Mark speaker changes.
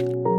Speaker 1: you